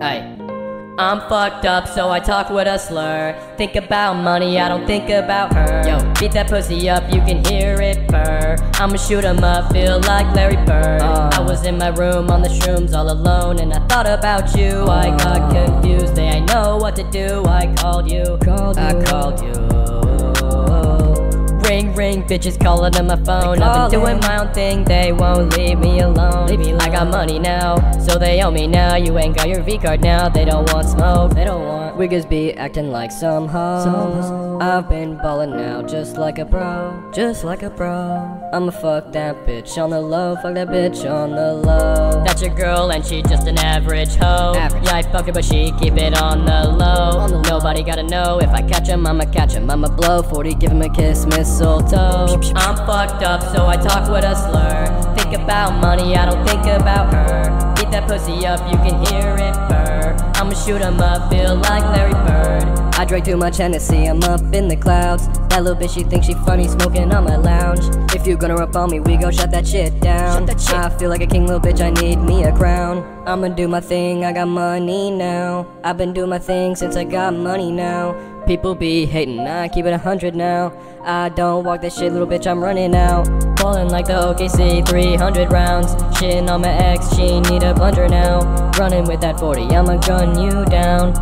Ay. I'm fucked up, so I talk with a slur. Think about money, I don't think about her. Yo, beat that pussy up, you can hear it purr. I'ma shoot 'em up, feel like Larry Bird. Uh. I was in my room on the shrooms all alone, and I thought about you. I got confused, they I know what to do. I called you, Called I you. called you. Bitches calling on my phone. I've been doing my own thing, they won't leave me alone. Leave me like I got money now, so they owe me now. You ain't got your V card now, they don't want smoke. They don't want Wiggers be acting like some hoes. Some hoes. I've been ballin' now, just like a bro. just like a bro. I'ma fuck that bitch on the low, fuck that bitch on the low. That's your girl, and she just an average hoe. Average. Yeah, I fuck her, but she keep it on the low. On the low. Nobody gotta know if I catch him, I'ma catch him. I'ma blow 40, give him a kiss, mistletoe. I'm fucked up, so I talk with a slur. Think about money, I don't think about her. Beat that pussy up, you can hear it purr. Shoot him up, feel like Larry Bird. I drank too much Hennessy, I'm up in the clouds. That little bitch, she thinks she funny, smoking on my lounge. If you gonna rub on me, we go shut that shit down. Shut that shit. I feel like a king, little bitch, I need me a crown. I'ma do my thing, I got money now. I've been doing my thing since I got money now. People be hating, I keep it a hundred now. I don't walk that shit, little bitch, I'm running out. Ballin' like the OKC 300 rounds. Shitting on my ex, she need a plunger now. Running with that 40, I'ma gun you down.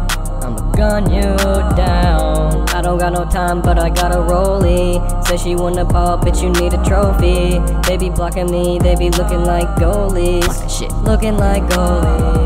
I'ma gun you down. I don't got no time, but I got a rollie. Say she wanna ball, bitch, you need a trophy. They be blocking me, they be looking like goalies. Shit. Looking like goalies.